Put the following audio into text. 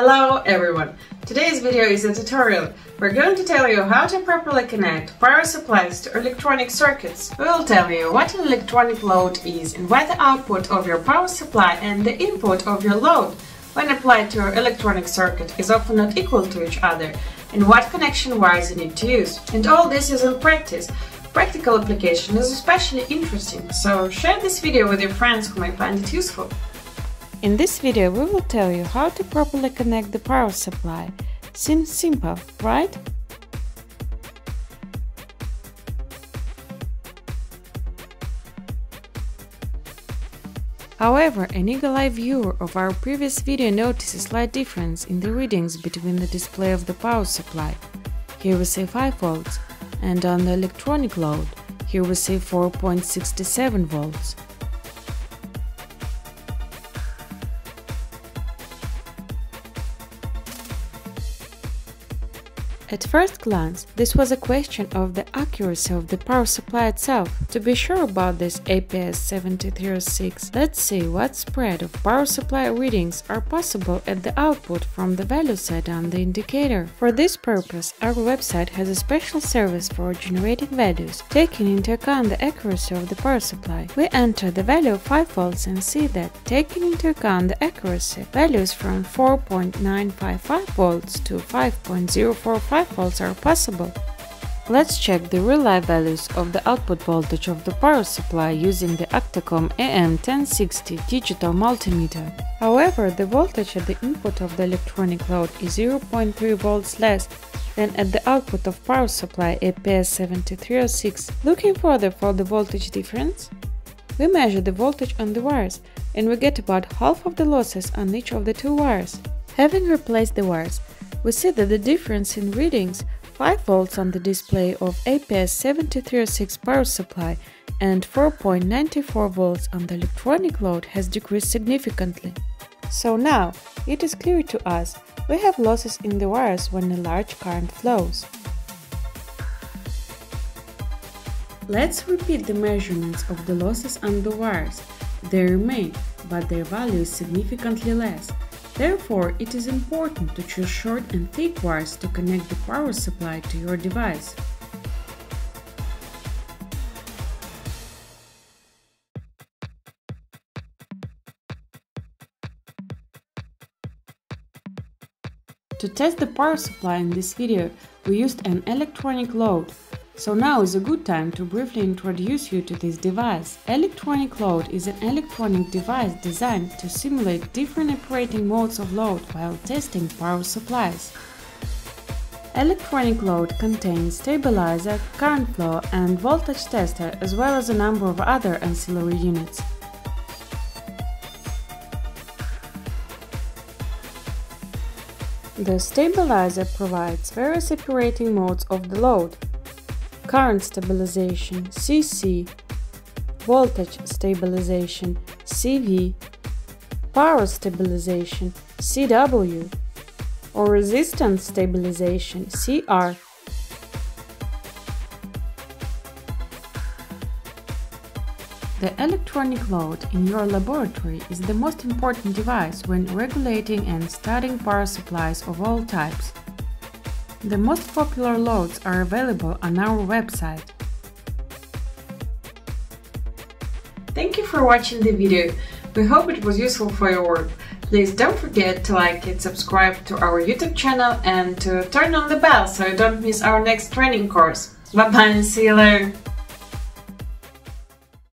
Hello everyone! Today's video is a tutorial. We're going to tell you how to properly connect power supplies to electronic circuits. We will tell you what an electronic load is and why the output of your power supply and the input of your load when applied to your electronic circuit is often not equal to each other and what connection wires you need to use. And all this is in practice. Practical application is especially interesting, so share this video with your friends who may find it useful. In this video we will tell you how to properly connect the power supply. Seems simple, right? However, an eagle-eye viewer of our previous video notices a slight difference in the readings between the display of the power supply. Here we see 5 volts, and on the electronic load, here we see 4.67 volts. At first glance, this was a question of the accuracy of the power supply itself. To be sure about this APS 7306, let's see what spread of power supply readings are possible at the output from the value set on the indicator. For this purpose, our website has a special service for generating values, taking into account the accuracy of the power supply. We enter the value of 5 volts and see that, taking into account the accuracy, values from 4.955 volts to 5.045 5 volts are possible. Let's check the real-life values of the output voltage of the power supply using the Aktakom AM1060 digital multimeter. However, the voltage at the input of the electronic load is 0.3 volts less than at the output of power supply APS7306. Looking further for the voltage difference, we measure the voltage on the wires and we get about half of the losses on each of the two wires. Having replaced the wires, we see that the difference in readings 5 volts on the display of APS 7306 power supply and 4.94 volts on the electronic load has decreased significantly. So now, it is clear to us, we have losses in the wires when a large current flows. Let's repeat the measurements of the losses on the wires. They remain, but their value is significantly less. Therefore, it is important to choose short and thick wires to connect the power supply to your device. To test the power supply in this video, we used an electronic load so now is a good time to briefly introduce you to this device. Electronic load is an electronic device designed to simulate different operating modes of load while testing power supplies. Electronic load contains stabilizer, current flow and voltage tester as well as a number of other ancillary units. The stabilizer provides various operating modes of the load, current stabilization CC, voltage stabilization CV, power stabilization CW, or resistance stabilization CR. The electronic load in your laboratory is the most important device when regulating and studying power supplies of all types. The most popular loads are available on our website. Thank you for watching the video. We hope it was useful for your work. Please don't forget to like and subscribe to our YouTube channel and to turn on the bell so you don't miss our next training course. Bye bye and see you later!